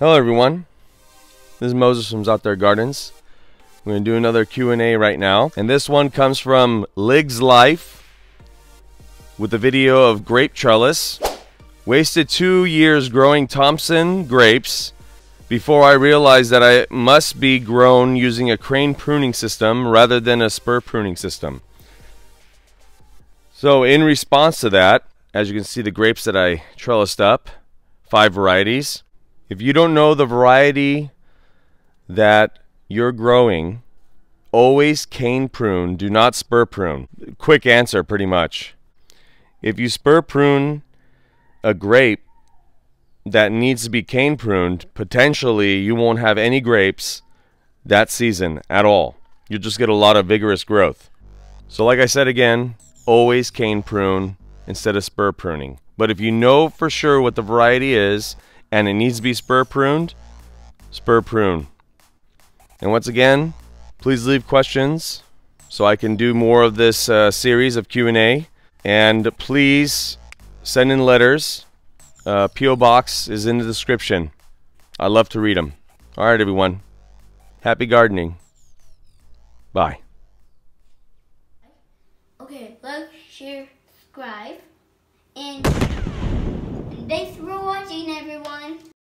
Hello everyone. This is Moses from Zaatar Gardens. We're going to do another Q&A right now. And this one comes from Lig's Life with a video of grape trellis. Wasted two years growing Thompson grapes before I realized that I must be grown using a cane pruning system rather than a spur pruning system. So in response to that, as you can see the grapes that I trellised up, five varieties. If you don't know the variety that you're growing, always cane prune, do not spur prune. Quick answer, pretty much. If you spur prune a grape that needs to be cane pruned, potentially you won't have any grapes that season at all. You'll just get a lot of vigorous growth. So, like I said again, always cane prune instead of spur pruning. But if you know for sure what the variety is, and it needs to be spur pruned, spur prune. And once again, please leave questions so I can do more of this uh, series of Q&A. And please send in letters. Uh, P.O. Box is in the description. I love to read them. All right, everyone. Happy gardening. Bye. Okay, like, share, subscribe, and,